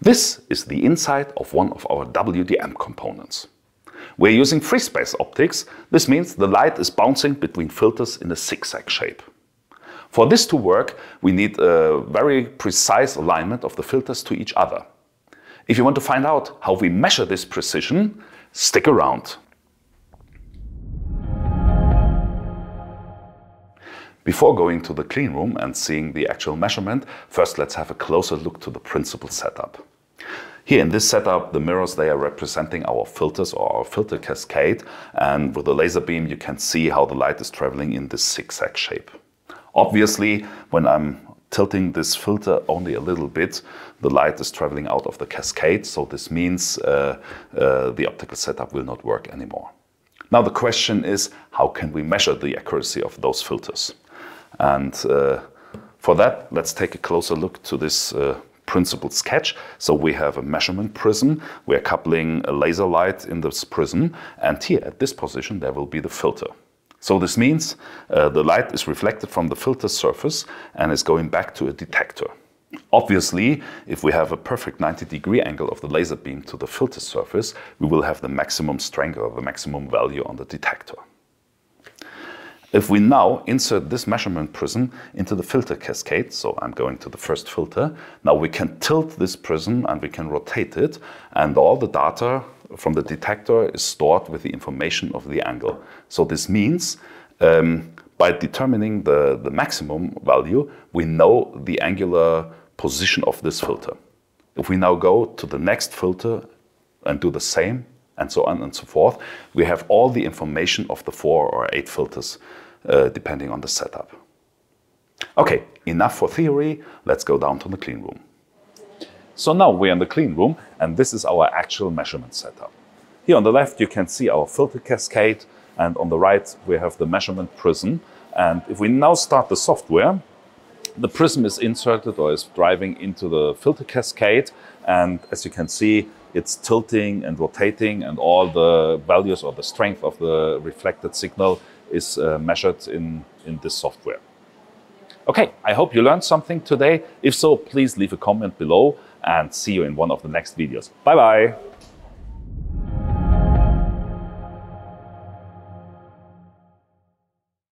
This is the inside of one of our WDM components. We're using free space optics. This means the light is bouncing between filters in a zigzag shape. For this to work, we need a very precise alignment of the filters to each other. If you want to find out how we measure this precision, stick around. Before going to the clean room and seeing the actual measurement, first let's have a closer look to the principal setup. Here in this setup, the mirrors, they are representing our filters or our filter cascade. And with the laser beam, you can see how the light is traveling in this zigzag shape. Obviously, when I'm tilting this filter only a little bit, the light is traveling out of the cascade. So this means uh, uh, the optical setup will not work anymore. Now the question is, how can we measure the accuracy of those filters? And uh, for that, let's take a closer look to this uh, sketch. So we have a measurement prism. We're coupling a laser light in this prism. And here at this position, there will be the filter. So this means uh, the light is reflected from the filter surface and is going back to a detector. Obviously, if we have a perfect 90 degree angle of the laser beam to the filter surface, we will have the maximum strength or the maximum value on the detector. If we now insert this measurement prism into the filter cascade, so I'm going to the first filter, now we can tilt this prism and we can rotate it and all the data from the detector is stored with the information of the angle. So this means um, by determining the, the maximum value, we know the angular position of this filter. If we now go to the next filter and do the same, and so on and so forth. We have all the information of the four or eight filters uh, depending on the setup. Okay, enough for theory. Let's go down to the clean room. So now we're in the clean room and this is our actual measurement setup. Here on the left you can see our filter cascade and on the right we have the measurement prism. And if we now start the software, the prism is inserted or is driving into the filter cascade and as you can see it's tilting and rotating and all the values or the strength of the reflected signal is uh, measured in, in this software. Okay, I hope you learned something today. If so, please leave a comment below and see you in one of the next videos. Bye bye.